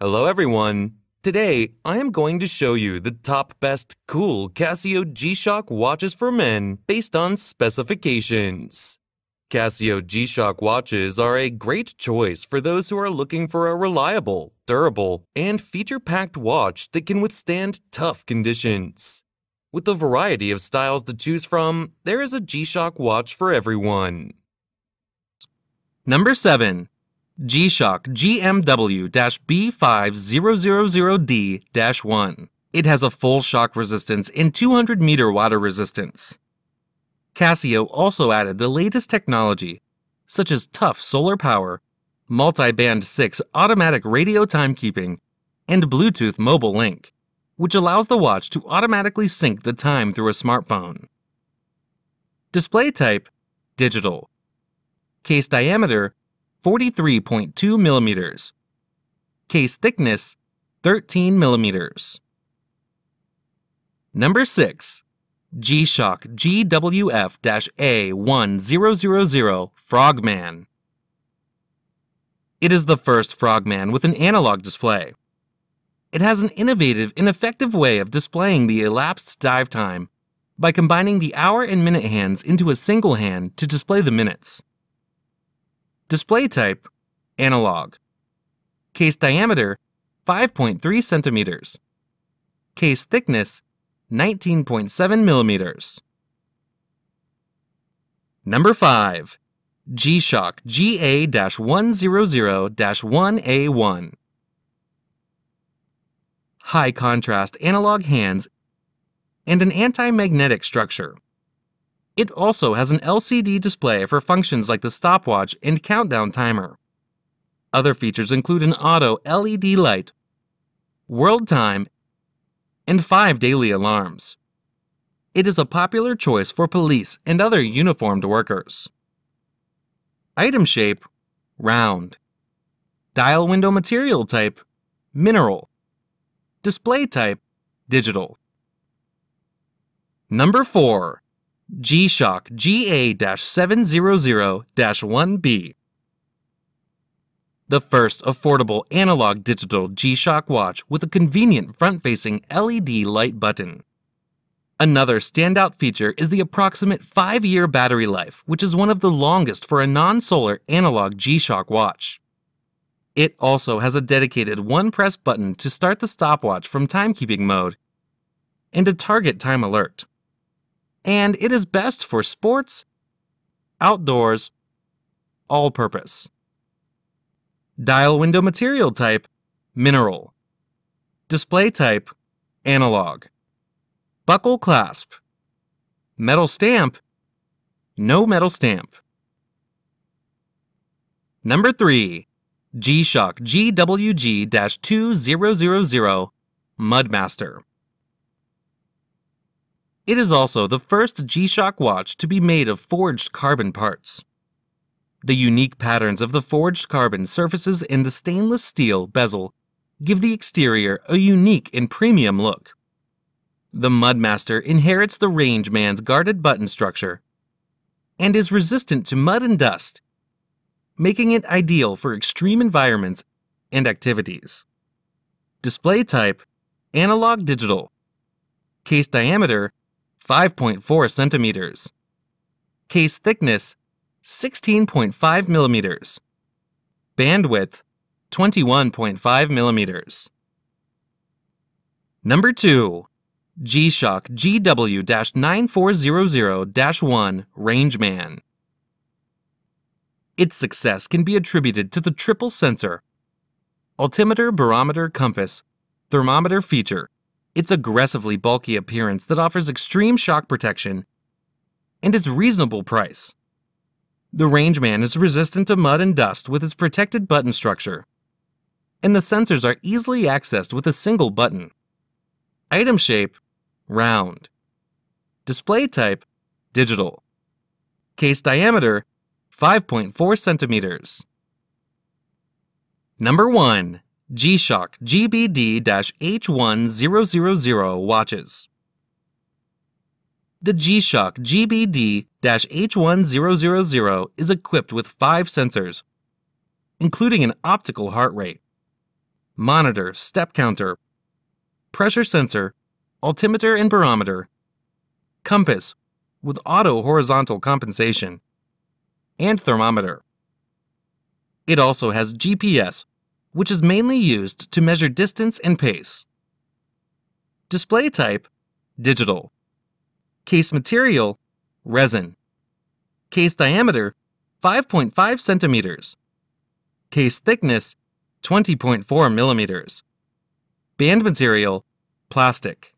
Hello everyone! Today, I am going to show you the top best cool Casio G-Shock watches for men based on specifications. Casio G-Shock watches are a great choice for those who are looking for a reliable, durable, and feature-packed watch that can withstand tough conditions. With a variety of styles to choose from, there is a G-Shock watch for everyone. Number 7. G-Shock GMW B5000D 1. It has a full shock resistance and 200 meter water resistance. Casio also added the latest technology, such as tough solar power, multi-band 6 automatic radio timekeeping, and Bluetooth mobile link, which allows the watch to automatically sync the time through a smartphone. Display type, digital. Case diameter, 43.2 millimeters. Case thickness, 13 millimeters. Number 6. G-Shock GWF-A1000 Frogman. It is the first Frogman with an analog display. It has an innovative and effective way of displaying the elapsed dive time by combining the hour and minute hands into a single hand to display the minutes. Display type, analog. Case diameter, 5.3 centimeters. Case thickness, 19.7 millimeters. Number 5. G-Shock GA-100-1A1. High contrast analog hands and an anti-magnetic structure. It also has an LCD display for functions like the stopwatch and countdown timer. Other features include an auto LED light, world time, and five daily alarms. It is a popular choice for police and other uniformed workers. Item shape, round. Dial window material type, mineral. Display type, digital. Number 4. G-Shock GA-700-1B. The first affordable analog digital G-Shock watch with a convenient front-facing LED light button. Another standout feature is the approximate 5-year battery life, which is one of the longest for a non-solar analog G-Shock watch. It also has a dedicated one-press button to start the stopwatch from timekeeping mode and a target time alert and it is best for sports, outdoors, all purpose. Dial window material type, mineral. Display type, analog. Buckle clasp. Metal stamp, no metal stamp. Number 3. G-Shock GWG-2000 Mudmaster. It is also the first G-Shock watch to be made of forged carbon parts. The unique patterns of the forged carbon surfaces and the stainless steel bezel give the exterior a unique and premium look. The Mudmaster inherits the Rangeman's guarded button structure and is resistant to mud and dust, making it ideal for extreme environments and activities. Display type, analog digital. Case diameter, 5.4 centimeters. Case thickness 16.5 millimeters. Bandwidth 21.5 millimeters. Number 2. G-Shock GW-9400-1 Rangeman. Its success can be attributed to the triple sensor altimeter, barometer, compass, thermometer feature its aggressively bulky appearance that offers extreme shock protection, and its reasonable price. The Rangeman is resistant to mud and dust with its protected button structure, and the sensors are easily accessed with a single button. Item shape, round. Display type, digital. Case diameter, 5.4 centimeters. Number 1. G-Shock GBD-H1000 watches. The G-Shock GBD-H1000 is equipped with five sensors, including an optical heart rate, monitor, step counter, pressure sensor, altimeter and barometer, compass with auto horizontal compensation, and thermometer. It also has GPS, which is mainly used to measure distance and pace. Display type, digital. Case material, resin. Case diameter, 5.5 centimeters. Case thickness, 20.4 millimeters. Band material, plastic.